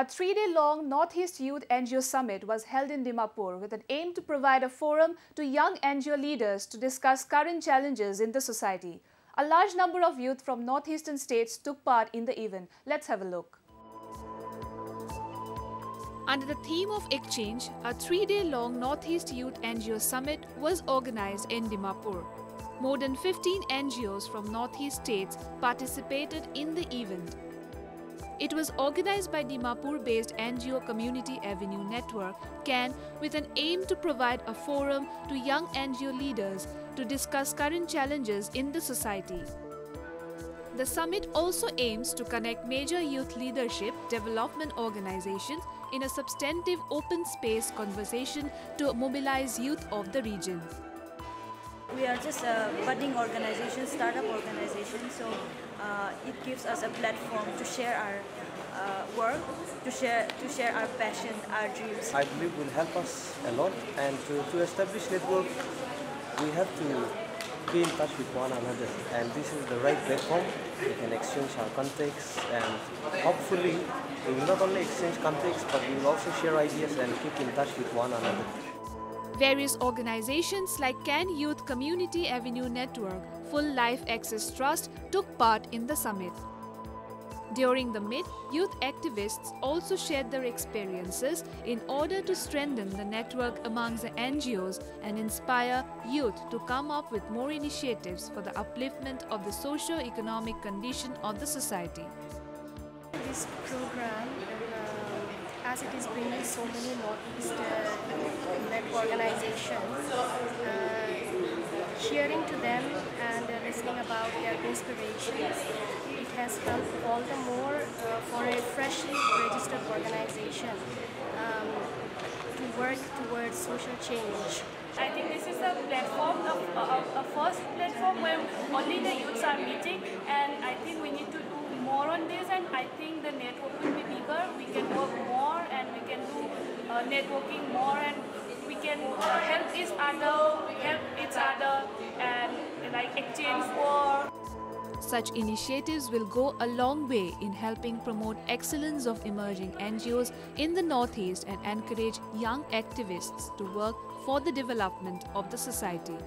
A three-day-long Northeast Youth NGO Summit was held in Dimapur with an aim to provide a forum to young NGO leaders to discuss current challenges in the society. A large number of youth from northeastern states took part in the event. Let's have a look. Under the theme of exchange, a three-day-long Northeast Youth NGO Summit was organized in Dimapur. More than 15 NGOs from Northeast states participated in the event. It was organized by Dimapur-based NGO Community Avenue Network, CAN, with an aim to provide a forum to young NGO leaders to discuss current challenges in the society. The summit also aims to connect major youth leadership development organizations in a substantive open space conversation to mobilize youth of the region. We are just a budding organization, startup organization, so uh, it gives us a platform to share our uh, work, to share to share our passion, our dreams. I believe will help us a lot, and to, to establish network, we have to be in touch with one another, and this is the right platform. We can exchange our contacts, and hopefully, we will not only exchange contacts, but we will also share ideas and keep in touch with one another. Various organizations like CAN Youth Community Avenue Network, Full Life Access Trust took part in the summit. During the meet, youth activists also shared their experiences in order to strengthen the network amongst the NGOs and inspire youth to come up with more initiatives for the upliftment of the socio-economic condition of the society. This program, uh, as it is bringing so many Northeast uh, organizations, uh, hearing to them and listening about their inspirations, it has helped all the more uh, for a freshly registered organization um, to work towards social change. I think this is a platform, a, a, a, first platform where only the youths are meeting and I think we need to do more on this and I think the network will be bigger, we can work more and we can do uh, networking more and each other, help each other and like exchange for. Such initiatives will go a long way in helping promote excellence of emerging NGOs in the Northeast and encourage young activists to work for the development of the society.